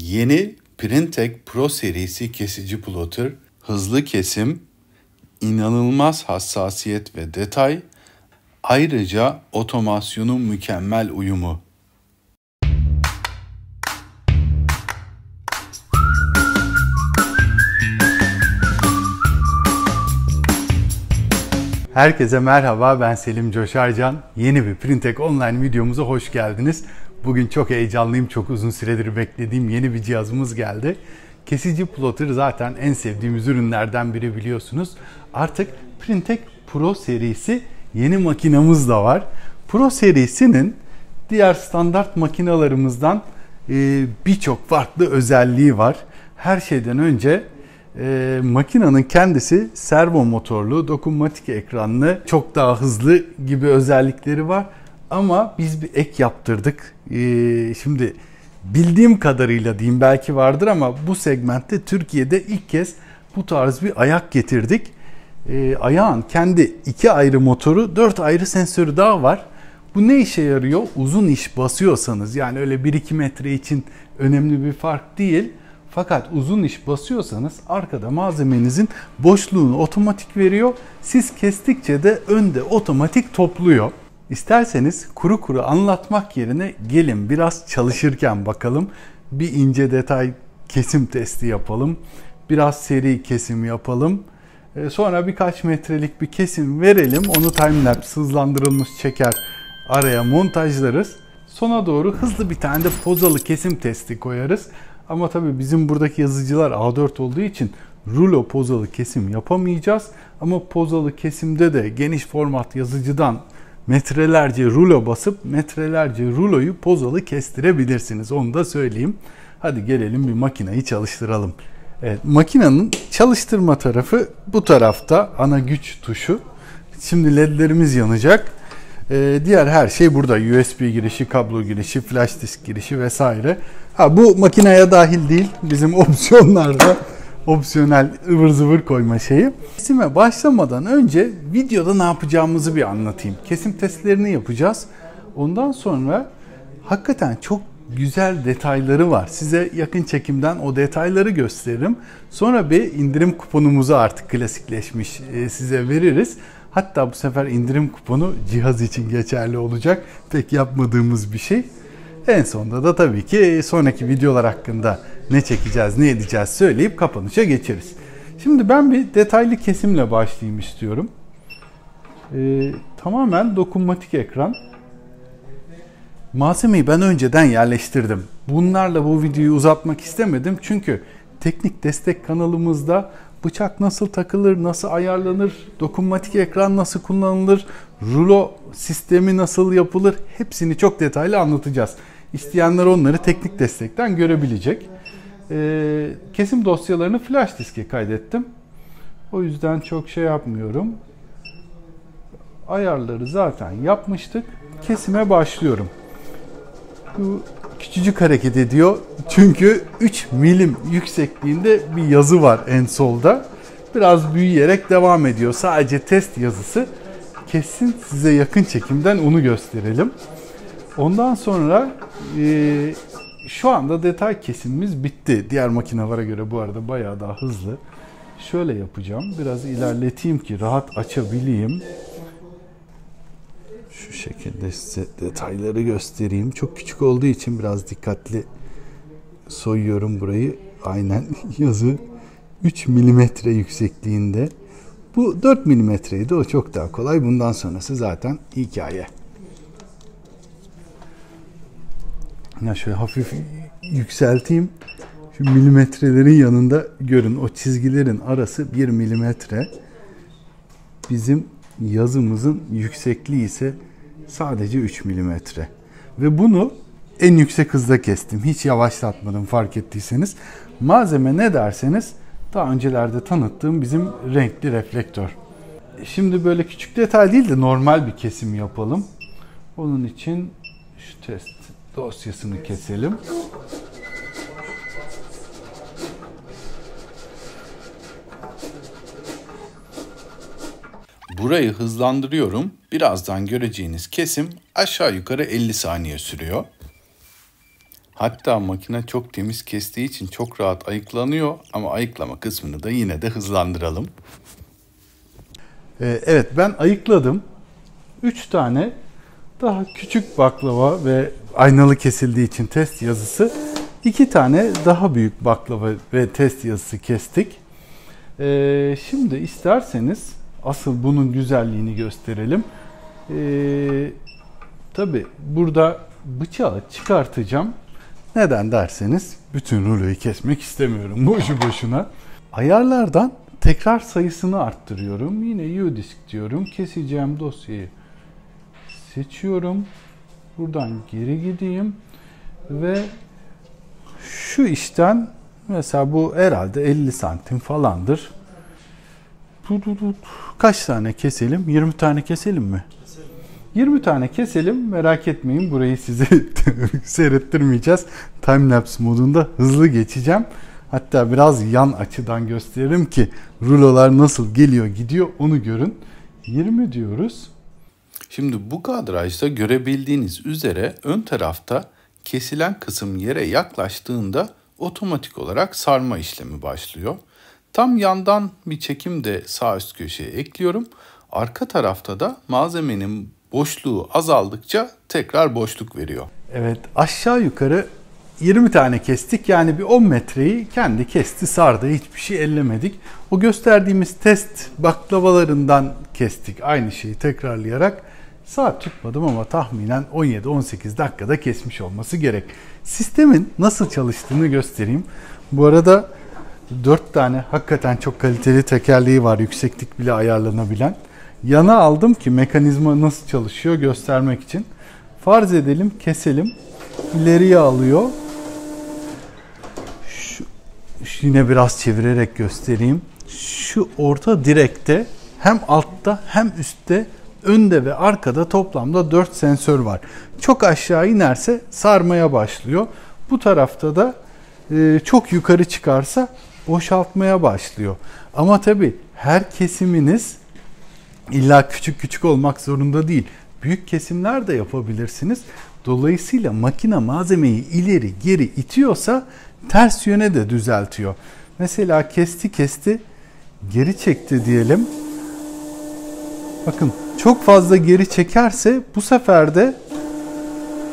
Yeni Printek Pro serisi kesici plotter, hızlı kesim, inanılmaz hassasiyet ve detay, ayrıca otomasyonun mükemmel uyumu. Herkese merhaba ben Selim Coşarcan. Yeni bir Printek Online videomuza hoş geldiniz. Bugün çok heyecanlıyım. Çok uzun süredir beklediğim yeni bir cihazımız geldi. Kesici plotter zaten en sevdiğimiz ürünlerden biri biliyorsunuz. Artık Printek Pro serisi yeni makinamız da var. Pro serisinin diğer standart makinalarımızdan e, birçok farklı özelliği var. Her şeyden önce e, makinanın kendisi servo motorlu, dokunmatik ekranlı, çok daha hızlı gibi özellikleri var. Ama biz bir ek yaptırdık. Ee, şimdi bildiğim kadarıyla diyeyim belki vardır ama bu segmentte Türkiye'de ilk kez bu tarz bir ayak getirdik. Ee, ayağın kendi iki ayrı motoru, dört ayrı sensörü daha var. Bu ne işe yarıyor? Uzun iş basıyorsanız yani öyle 1-2 metre için önemli bir fark değil. Fakat uzun iş basıyorsanız arkada malzemenizin boşluğunu otomatik veriyor. Siz kestikçe de önde otomatik topluyor. İsterseniz kuru kuru anlatmak yerine gelin biraz çalışırken bakalım. Bir ince detay kesim testi yapalım. Biraz seri kesim yapalım. E, sonra birkaç metrelik bir kesim verelim. Onu timelapse hızlandırılmış çeker araya montajlarız. Sona doğru hızlı bir tane de pozalı kesim testi koyarız. Ama tabii bizim buradaki yazıcılar A4 olduğu için rulo pozalı kesim yapamayacağız. Ama pozalı kesimde de geniş format yazıcıdan metrelerce rulo basıp metrelerce ruloyu pozalı kestirebilirsiniz. Onu da söyleyeyim. Hadi gelelim bir makineyi çalıştıralım. Evet, makinenin çalıştırma tarafı bu tarafta ana güç tuşu. Şimdi ledlerimiz yanacak. Ee, diğer her şey burada. USB girişi, kablo girişi, flash disk girişi vesaire. Ha bu makineye dahil değil. Bizim opsiyonlarda opsiyonel ıvır zıvır koyma şeyi. Kesime başlamadan önce videoda ne yapacağımızı bir anlatayım. Kesim testlerini yapacağız. Ondan sonra hakikaten çok güzel detayları var. Size yakın çekimden o detayları gösteririm. Sonra bir indirim kuponumuzu artık klasikleşmiş e, size veririz. Hatta bu sefer indirim kuponu cihaz için geçerli olacak. Pek yapmadığımız bir şey. En sonunda da tabii ki sonraki videolar hakkında ne çekeceğiz, ne edeceğiz söyleyip kapanışa geçeriz. Şimdi ben bir detaylı kesimle başlayayım istiyorum. Ee, tamamen dokunmatik ekran. Malzemeyi ben önceden yerleştirdim. Bunlarla bu videoyu uzatmak istemedim çünkü teknik destek kanalımızda bıçak nasıl takılır, nasıl ayarlanır, dokunmatik ekran nasıl kullanılır, rulo sistemi nasıl yapılır hepsini çok detaylı anlatacağız. İsteyenler onları teknik destekten görebilecek. Ee, kesim dosyalarını flash diske kaydettim. O yüzden çok şey yapmıyorum. Ayarları zaten yapmıştık. Kesime başlıyorum. Bu küçücük hareket ediyor. Çünkü 3 milim yüksekliğinde bir yazı var en solda. Biraz büyüyerek devam ediyor. Sadece test yazısı. Kesin size yakın çekimden onu gösterelim. Ondan sonra e, şu anda detay kesimimiz bitti. Diğer makinelere göre bu arada bayağı daha hızlı. Şöyle yapacağım. Biraz ilerleteyim ki rahat açabileyim. Şu şekilde size detayları göstereyim. Çok küçük olduğu için biraz dikkatli soyuyorum burayı. Aynen yazı 3 milimetre yüksekliğinde. Bu 4 milimetreydi. O çok daha kolay. Bundan sonrası zaten hikaye. Ya şöyle hafif yükselteyim. Şu milimetrelerin yanında görün o çizgilerin arası 1 milimetre. Bizim yazımızın yüksekliği ise sadece 3 milimetre. Ve bunu en yüksek hızda kestim. Hiç yavaşlatmadım fark ettiyseniz. Malzeme ne derseniz daha öncelerde tanıttığım bizim renkli reflektör. Şimdi böyle küçük detay değil de normal bir kesim yapalım. Onun için şu test dosyasını keselim. Burayı hızlandırıyorum. Birazdan göreceğiniz kesim aşağı yukarı 50 saniye sürüyor. Hatta makine çok temiz kestiği için çok rahat ayıklanıyor ama ayıklama kısmını da yine de hızlandıralım. Ee, evet ben ayıkladım. 3 tane daha küçük baklava ve aynalı kesildiği için test yazısı. 2 tane daha büyük baklava ve test yazısı kestik. Ee, şimdi isterseniz asıl bunun güzelliğini gösterelim. Ee, Tabi burada bıçağı çıkartacağım. Neden derseniz bütün ruloyu kesmek istemiyorum boşu boşuna. Ayarlardan tekrar sayısını arttırıyorum. Yine U-Disk diyorum. Keseceğim dosyayı seçiyorum. Buradan geri gideyim ve şu işten mesela bu herhalde 50 santim falandır. Kaç tane keselim? 20 tane keselim mi? 20 tane keselim. Merak etmeyin burayı size seyrettirmeyeceğiz. Timelapse modunda hızlı geçeceğim. Hatta biraz yan açıdan gösteririm ki rulolar nasıl geliyor gidiyor onu görün. 20 diyoruz. Şimdi bu kadrajda görebildiğiniz üzere ön tarafta kesilen kısım yere yaklaştığında otomatik olarak sarma işlemi başlıyor. Tam yandan bir çekim de sağ üst köşeye ekliyorum. Arka tarafta da malzemenin boşluğu azaldıkça tekrar boşluk veriyor. Evet aşağı yukarı 20 tane kestik. Yani bir 10 metreyi kendi kesti sardı. Hiçbir şey ellemedik. O gösterdiğimiz test baklavalarından kestik. Aynı şeyi tekrarlayarak saat tutmadım ama tahminen 17-18 dakikada kesmiş olması gerek. Sistemin nasıl çalıştığını göstereyim. Bu arada 4 tane hakikaten çok kaliteli tekerleği var. Yükseklik bile ayarlanabilen. Yana aldım ki mekanizma nasıl çalışıyor göstermek için. Farz edelim keselim. İleriye alıyor. Şu, yine biraz çevirerek göstereyim. Şu orta direkte hem altta hem üstte önde ve arkada toplamda 4 sensör var. Çok aşağı inerse sarmaya başlıyor. Bu tarafta da e, çok yukarı çıkarsa boşaltmaya başlıyor. Ama tabi her kesiminiz illa küçük küçük olmak zorunda değil. Büyük kesimler de yapabilirsiniz. Dolayısıyla makine malzemeyi ileri geri itiyorsa ters yöne de düzeltiyor. Mesela kesti kesti geri çekti diyelim. Bakın çok fazla geri çekerse bu sefer de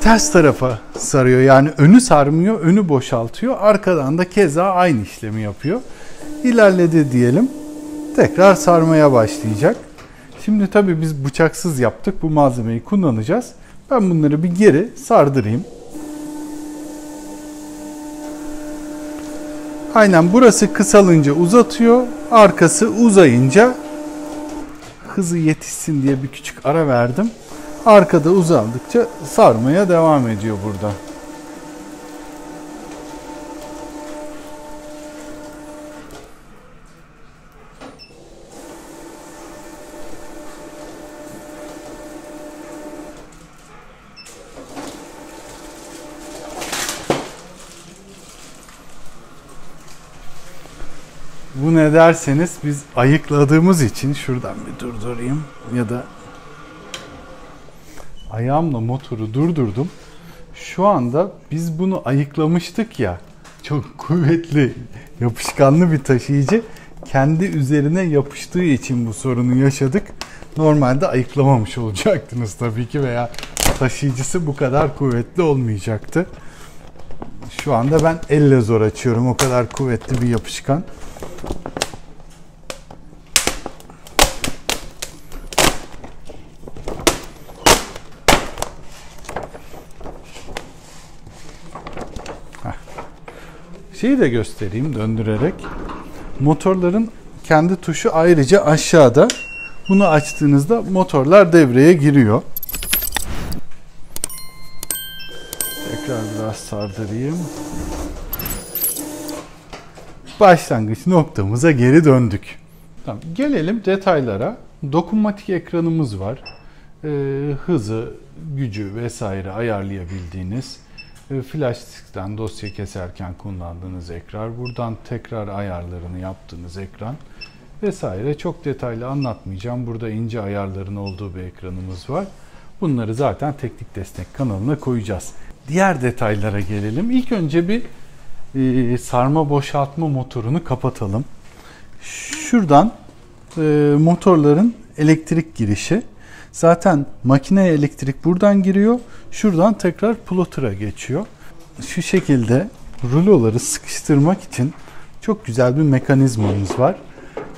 ters tarafa sarıyor. Yani önü sarmıyor, önü boşaltıyor. Arkadan da keza aynı işlemi yapıyor. İlerledi diyelim. Tekrar sarmaya başlayacak. Şimdi tabii biz bıçaksız yaptık. Bu malzemeyi kullanacağız. Ben bunları bir geri sardırayım. Aynen burası kısalınca uzatıyor. Arkası uzayınca hızı yetişsin diye bir küçük ara verdim. Arkada uzandıkça sarmaya devam ediyor burada. Bu ne derseniz biz ayıkladığımız için şuradan bir durdurayım ya da ayağımla motoru durdurdum. Şu anda biz bunu ayıklamıştık ya. Çok kuvvetli, yapışkanlı bir taşıyıcı kendi üzerine yapıştığı için bu sorunu yaşadık. Normalde ayıklamamış olacaktınız tabii ki veya taşıyıcısı bu kadar kuvvetli olmayacaktı. Şu anda ben elle zor açıyorum. O kadar kuvvetli bir yapışkan. Şeyi de göstereyim döndürerek. Motorların kendi tuşu ayrıca aşağıda. Bunu açtığınızda motorlar devreye giriyor. Biraz sardırayım. Başlangıç noktamıza geri döndük. Tamam, gelelim detaylara. Dokunmatik ekranımız var. Ee, hızı, gücü vesaire ayarlayabildiğiniz e, flash diskten dosya keserken kullandığınız ekran, buradan tekrar ayarlarını yaptığınız ekran vesaire çok detaylı anlatmayacağım. Burada ince ayarların olduğu bir ekranımız var. Bunları zaten teknik destek kanalına koyacağız. diğer detaylara gelelim. İlk önce bir e, sarma boşaltma motorunu kapatalım. Şuradan e, motorların elektrik girişi. Zaten makineye elektrik buradan giriyor. Şuradan tekrar plotter'a geçiyor. Şu şekilde ruloları sıkıştırmak için çok güzel bir mekanizmamız var.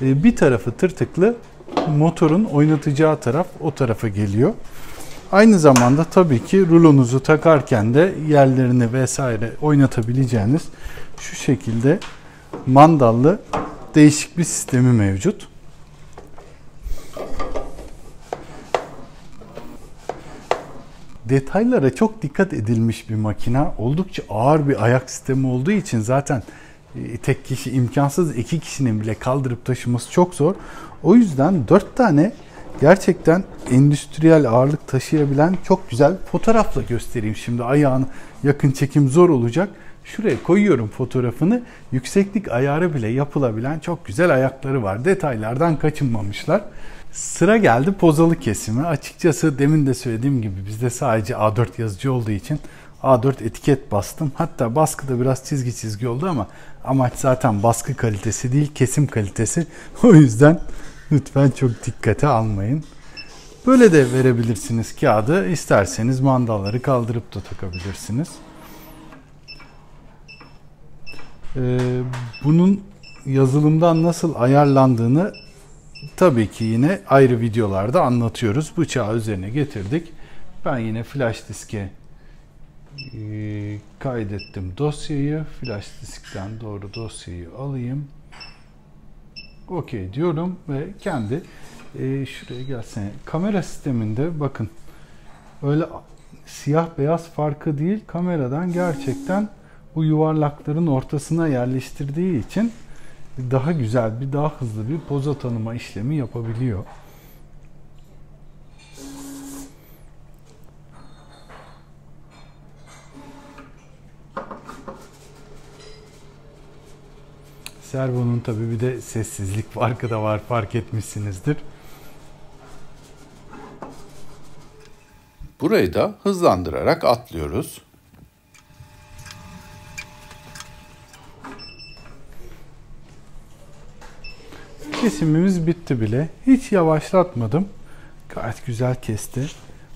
E, bir tarafı tırtıklı, motorun oynatacağı taraf o tarafa geliyor. Aynı zamanda tabii ki rulonuzu takarken de yerlerini vesaire oynatabileceğiniz şu şekilde mandallı değişik bir sistemi mevcut. Detaylara çok dikkat edilmiş bir makina. Oldukça ağır bir ayak sistemi olduğu için zaten e, tek kişi imkansız iki kişinin bile kaldırıp taşıması çok zor. O yüzden dört tane gerçekten endüstriyel ağırlık taşıyabilen çok güzel fotoğrafla göstereyim. Şimdi ayağını yakın çekim zor olacak. Şuraya koyuyorum fotoğrafını. Yükseklik ayarı bile yapılabilen çok güzel ayakları var. Detaylardan kaçınmamışlar. Sıra geldi pozalı kesimi. Açıkçası demin de söylediğim gibi bizde sadece A4 yazıcı olduğu için A4 etiket bastım. Hatta baskıda biraz çizgi çizgi oldu ama amaç zaten baskı kalitesi değil kesim kalitesi. O yüzden lütfen çok dikkate almayın. Böyle de verebilirsiniz kağıdı. İsterseniz mandalları kaldırıp da takabilirsiniz. Ee, bunun yazılımdan nasıl ayarlandığını tabii ki yine ayrı videolarda anlatıyoruz. Bıçağı üzerine getirdik. Ben yine flash diske e, kaydettim dosyayı. Flash diskten doğru dosyayı alayım. Okey diyorum ve kendi e, şuraya gelsene. Kamera sisteminde bakın öyle siyah beyaz farkı değil kameradan gerçekten bu yuvarlakların ortasına yerleştirdiği için daha güzel bir daha hızlı bir poza tanıma işlemi yapabiliyor. Servo'nun tabi bir de sessizlik farkı da var fark etmişsinizdir. Burayı da hızlandırarak atlıyoruz. Kesimimiz bitti bile. Hiç yavaşlatmadım. Gayet güzel kesti.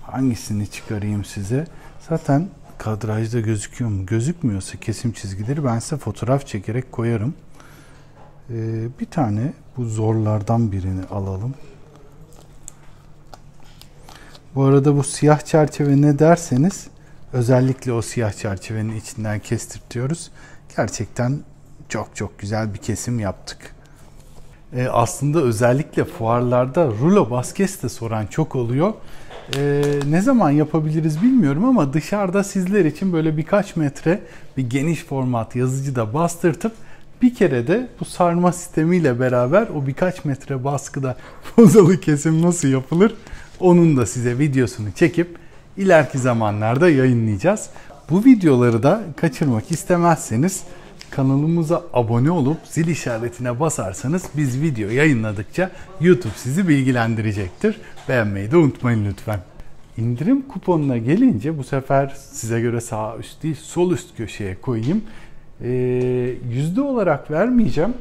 Hangisini çıkarayım size? Zaten kadrajda gözüküyor mu? Gözükmüyorsa kesim çizgileri ben size fotoğraf çekerek koyarım. Ee, bir tane bu zorlardan birini alalım. Bu arada bu siyah çerçeve ne derseniz özellikle o siyah çerçevenin içinden kestirtiyoruz. Gerçekten çok çok güzel bir kesim yaptık. Ee, aslında özellikle fuarlarda rulo baskes de soran çok oluyor. Ee, ne zaman yapabiliriz bilmiyorum ama dışarıda sizler için böyle birkaç metre bir geniş format yazıcıda bastırtıp bir kere de bu sarma sistemiyle beraber o birkaç metre baskıda pozalı kesim nasıl yapılır onun da size videosunu çekip ileriki zamanlarda yayınlayacağız. Bu videoları da kaçırmak istemezseniz kanalımıza abone olup zil işaretine basarsanız biz video yayınladıkça YouTube sizi bilgilendirecektir. Beğenmeyi de unutmayın lütfen. İndirim kuponuna gelince bu sefer size göre sağ üst değil sol üst köşeye koyayım. Ee, yüzde olarak vermeyeceğim.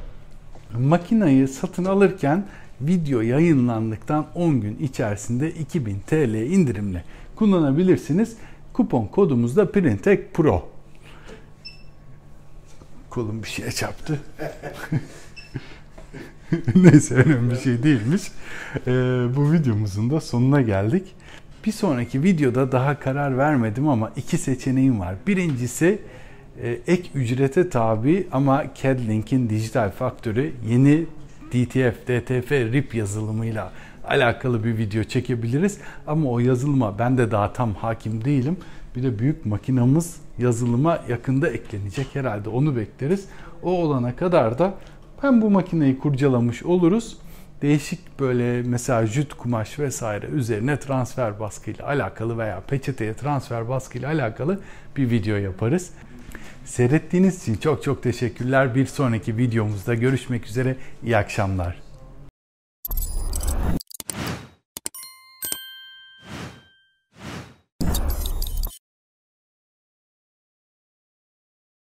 Makinayı satın alırken video yayınlandıktan 10 gün içerisinde 2000 TL indirimle kullanabilirsiniz. Kupon kodumuz da Printek Pro. Kolum bir şeye çarptı. Neyse önemli bir şey değilmiş. Ee, bu videomuzun da sonuna geldik. Bir sonraki videoda daha karar vermedim ama iki seçeneğim var. Birincisi e, ek ücrete tabi ama CAD-Link'in dijital faktörü yeni DTF, DTF, RIP yazılımıyla alakalı bir video çekebiliriz. Ama o yazılıma ben de daha tam hakim değilim. Bir de büyük makinamız yazılıma yakında eklenecek herhalde onu bekleriz. O olana kadar da hem bu makineyi kurcalamış oluruz. Değişik böyle mesela jüt kumaş vesaire üzerine transfer baskıyla alakalı veya peçeteye transfer baskıyla alakalı bir video yaparız. Seyrettiğiniz için çok çok teşekkürler. Bir sonraki videomuzda görüşmek üzere. İyi akşamlar.